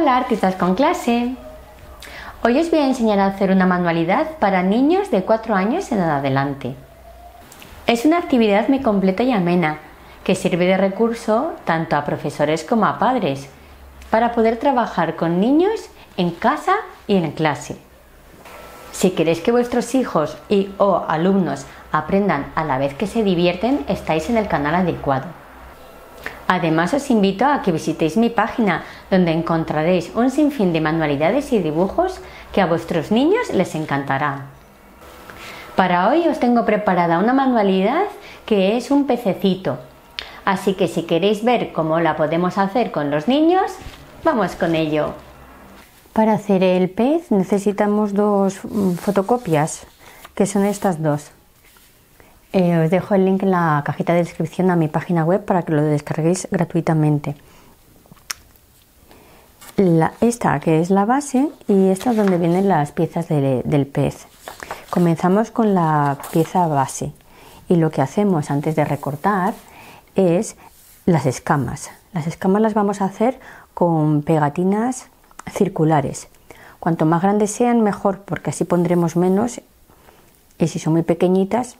Hola artistas con clase. Hoy os voy a enseñar a hacer una manualidad para niños de 4 años en adelante. Es una actividad muy completa y amena que sirve de recurso tanto a profesores como a padres para poder trabajar con niños en casa y en clase. Si queréis que vuestros hijos y o alumnos aprendan a la vez que se divierten, estáis en el canal adecuado. Además os invito a que visitéis mi página donde encontraréis un sinfín de manualidades y dibujos que a vuestros niños les encantará. Para hoy os tengo preparada una manualidad que es un pececito, así que si queréis ver cómo la podemos hacer con los niños, vamos con ello. Para hacer el pez necesitamos dos fotocopias, que son estas dos. Eh, os dejo el link en la cajita de descripción a mi página web para que lo descarguéis gratuitamente. esta que es la base y esta es donde vienen las piezas del pez. Comenzamos con la pieza base y lo que hacemos antes de recortar es las escamas. Las escamas las vamos a hacer con pegatinas circulares. Cuanto más grandes sean mejor porque así pondremos menos y si son muy pequeñitas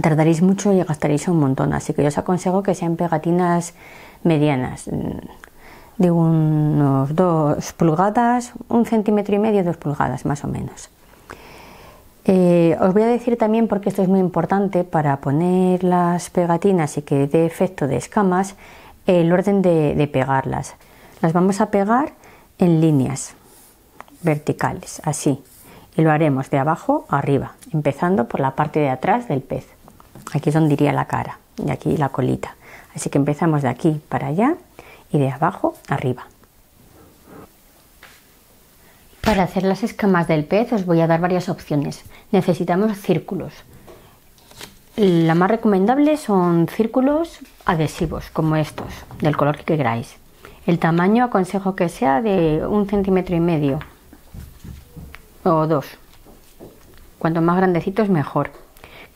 tardaréis mucho y gastaréis un montón. Así que yo os aconsejo que sean pegatinas medianas, mm, de unos 2 pulgadas, un centímetro y medio, dos pulgadas más o menos. Eh, os voy a decir también, porque esto es muy importante, para poner las pegatinas y que dé efecto de escamas, el orden de pegarlas. Las vamos a pegar en líneas verticales, así. Y lo haremos de abajo a arriba, empezando por la parte de atrás del pez. Aquí es donde iría la cara y aquí la colita. Así que empezamos de aquí para allá y de abajo arriba. Para hacer las escamas del pez os voy a dar varias opciones. Necesitamos círculos. La más recomendable son círculos adhesivos, como estos, del color que queráis. El tamaño aconsejo que sea de un centímetro y medio o dos. Cuanto más grandecitos mejor.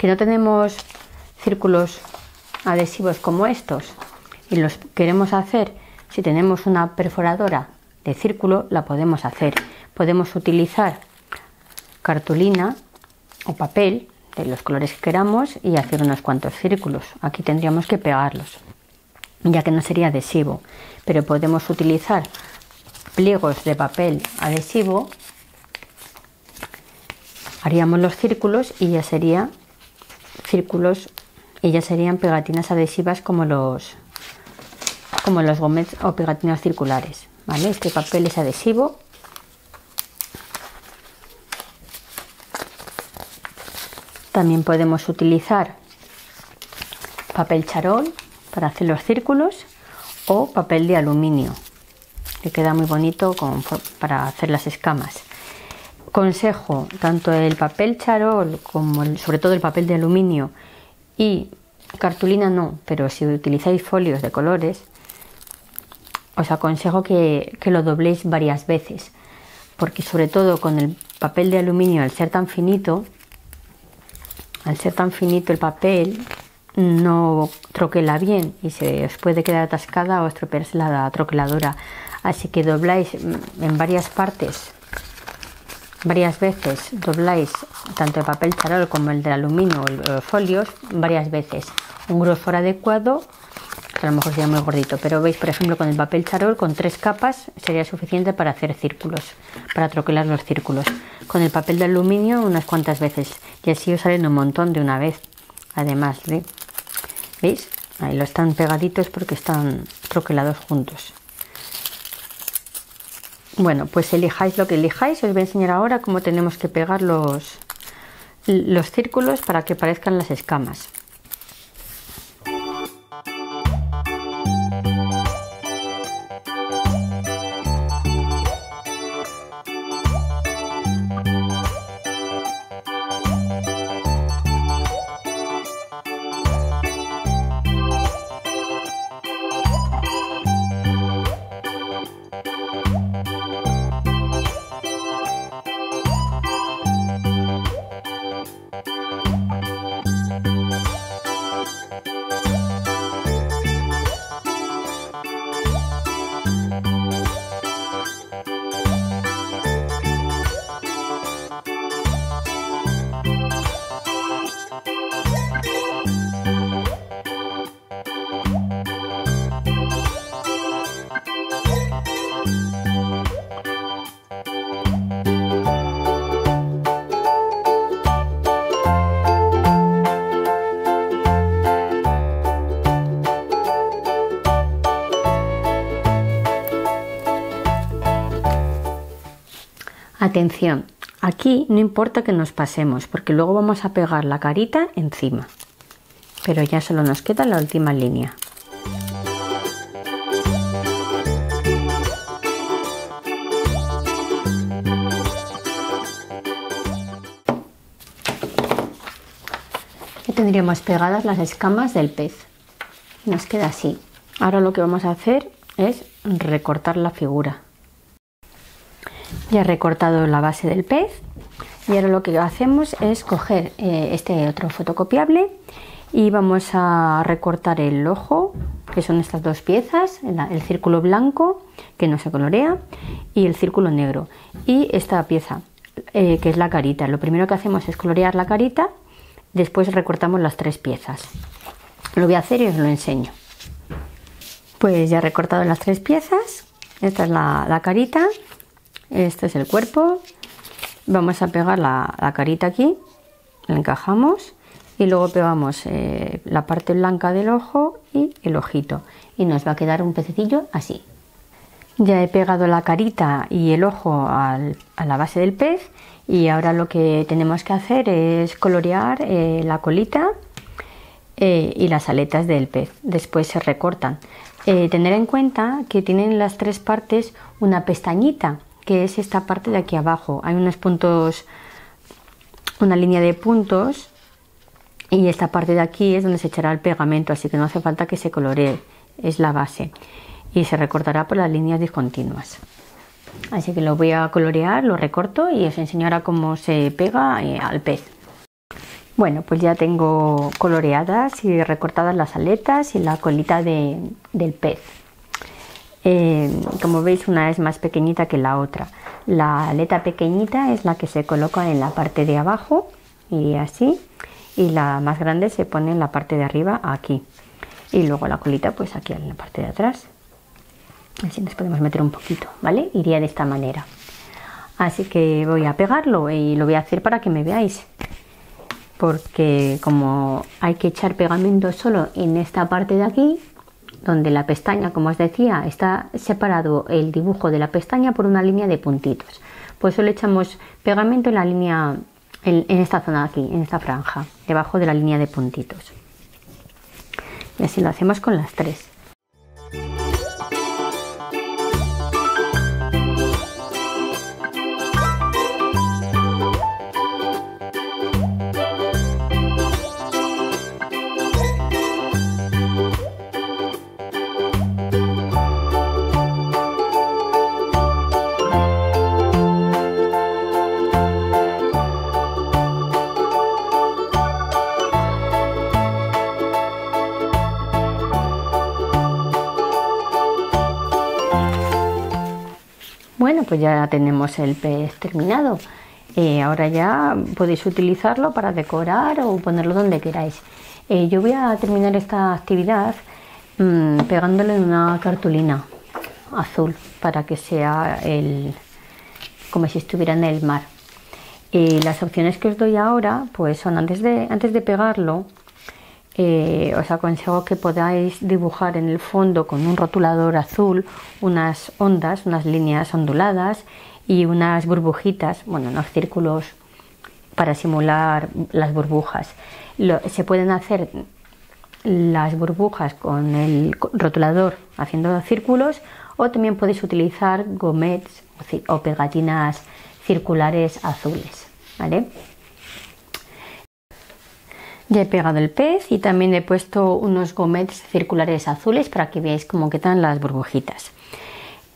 Que no tenemos círculos adhesivos como estos y los queremos hacer, si tenemos una perforadora de círculo, la podemos hacer. Podemos utilizar cartulina o papel de los colores que queramos y hacer unos cuantos círculos. Aquí tendríamos que pegarlos, ya que no sería adhesivo, pero podemos utilizar pliegos de papel adhesivo, haríamos los círculos y ya sería círculos y ya serían pegatinas adhesivas como los como los gomets o pegatinas circulares ¿vale? este papel es adhesivo también podemos utilizar papel charol para hacer los círculos o papel de aluminio que queda muy bonito para hacer las escamas consejo tanto el papel charol como sobre todo el papel de aluminio y cartulina no, pero si utilizáis folios de colores, os aconsejo que, lo dobléis varias veces, porque sobre todo con el papel de aluminio, al ser tan finito, al ser tan finito el papel, no troquela bien y se os puede quedar atascada o estropearse la troqueladora. Así que dobláis en varias partes varias veces, dobláis tanto el papel charol como el de aluminio o los folios varias veces. Un grosor adecuado, que a lo mejor sería muy gordito, pero veis, por ejemplo, con el papel charol con tres capas sería suficiente para hacer círculos, para troquelar los círculos. Con el papel de aluminio unas cuantas veces y así os salen un montón de una vez. Además, ¿veis? Ahí lo están pegaditos porque están troquelados juntos. Bueno, pues elijáis lo que elijáis. Os voy a enseñar ahora cómo tenemos que pegar los, los círculos para que parezcan las escamas. Atención, aquí no importa que nos pasemos porque luego vamos a pegar la carita encima. Pero ya solo nos queda la última línea. Ya tendríamos pegadas las escamas del pez. Nos queda así. Ahora lo que vamos a hacer es recortar la figura. Ya he recortado la base del pez y ahora lo que hacemos es coger eh, este otro fotocopiable y vamos a recortar el ojo, que son estas dos piezas, el, círculo blanco que no se colorea y el círculo negro y esta pieza eh, que es la carita. Lo primero que hacemos es colorear la carita, después recortamos las tres piezas. Lo voy a hacer y os lo enseño. Pues ya he recortado las tres piezas, esta es la carita este es el cuerpo. Vamos a pegar la, carita aquí, la encajamos y luego pegamos eh, la parte blanca del ojo y el ojito y nos va a quedar un pececillo así. Ya he pegado la carita y el ojo a la base del pez y ahora lo que tenemos que hacer es colorear eh, la colita eh, y las aletas del pez. Después se recortan. tener en cuenta que tienen las tres partes una pestañita que es esta parte de aquí abajo. Hay unos puntos, una línea de puntos y esta parte de aquí es donde se echará el pegamento, así que no hace falta que se coloree, es la base y se recortará por las líneas discontinuas. Así que lo voy a colorear, lo recorto y os enseñará cómo se pega eh, al pez. Bueno, pues ya tengo coloreadas y recortadas las aletas y la colita del pez. Eh, como veis una es más pequeñita que la otra. La aleta pequeñita es la que se coloca en la parte de abajo y así y la más grande se pone en la parte de arriba aquí y luego la colita pues aquí en la parte de atrás. Así nos podemos meter un poquito, ¿vale? Iría de esta manera. Así que voy a pegarlo y lo voy a hacer para que me veáis. Porque como hay que echar pegamento solo en esta parte de aquí, donde la pestaña, como os decía, está separado el dibujo de la pestaña por una línea de puntitos. Pues solo echamos pegamento en la línea, en, en esta zona aquí, en esta franja, debajo de la línea de puntitos. Y así lo hacemos con las tres. Pues ya tenemos el pez terminado. Eh, ahora ya podéis utilizarlo para decorar o ponerlo donde queráis. Eh, yo voy a terminar esta actividad mm, pegándole en una cartulina azul para que sea el, como si estuviera en el mar. Y las opciones que os doy ahora pues son antes de, antes de pegarlo eh, os aconsejo que podáis dibujar en el fondo con un rotulador azul unas ondas, unas líneas onduladas y unas burbujitas, bueno, unos círculos para simular las burbujas. se pueden hacer las burbujas con el rotulador haciendo círculos o también podéis utilizar gomets o pegatinas circulares azules. ¿vale? Ya he pegado el pez y también he puesto unos gomets circulares azules para que veáis cómo quedan las burbujitas.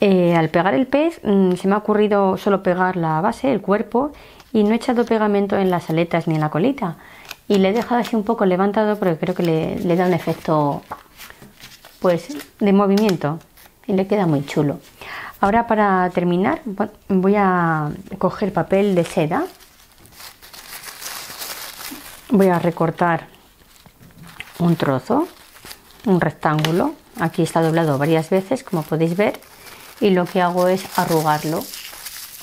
Eh, al pegar el pez mm, se me ha ocurrido solo pegar la base, el cuerpo, y no he echado pegamento en las aletas ni en la colita. Y le he dejado así un poco levantado porque creo que le, da un efecto pues de movimiento y le queda muy chulo. Ahora para terminar voy a coger papel de seda voy a recortar un trozo, un rectángulo. Aquí está doblado varias veces, como podéis ver, y lo que hago es arrugarlo,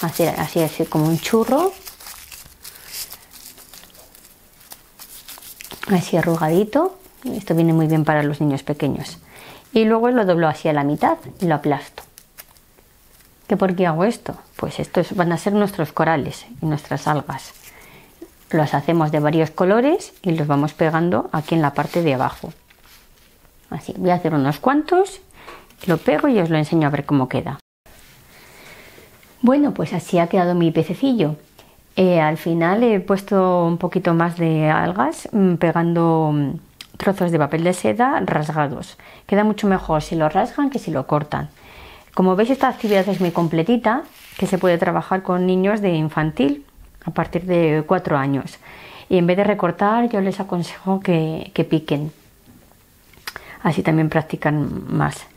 así, así, como un churro, así arrugadito. Esto viene muy bien para los niños pequeños. Y luego lo doblo así a la mitad y lo aplasto. ¿Qué por qué hago esto? Pues estos van a ser nuestros corales y nuestras algas. Los hacemos de varios colores y los vamos pegando aquí en la parte de abajo. Así, voy a hacer unos cuantos, lo pego y os lo enseño a ver cómo queda. Bueno, pues así ha quedado mi pececillo. Eh, al final he puesto un poquito más de algas mm, pegando mm, trozos de papel de seda rasgados. Queda mucho mejor si lo rasgan que si lo cortan. Como veis esta actividad es muy completita, que se puede trabajar con niños de infantil a partir de 4 años. Y en vez de recortar yo les aconsejo que, que piquen. Así también practican más.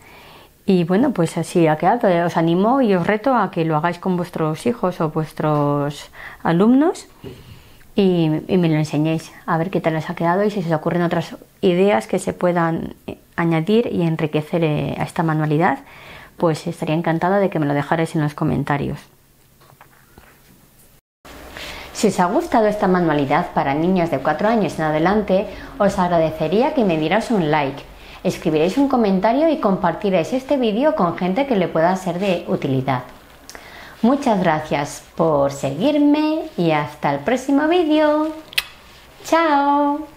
Y bueno, pues así ha quedado. Os animo y os reto a que lo hagáis con vuestros hijos o vuestros alumnos y, me lo enseñéis a ver qué tal les ha quedado y si se os ocurren otras ideas que se puedan eh, añadir y enriquecer eh, a esta manualidad, pues estaría encantada de que me lo dejarais en los comentarios. Si os ha gustado esta manualidad para niños de 4 años en adelante, os agradecería que me dierais un like escribiréis un comentario y compartiréis este vídeo con gente que le pueda ser de utilidad. Muchas gracias por seguirme y hasta el próximo vídeo. ¡Chao!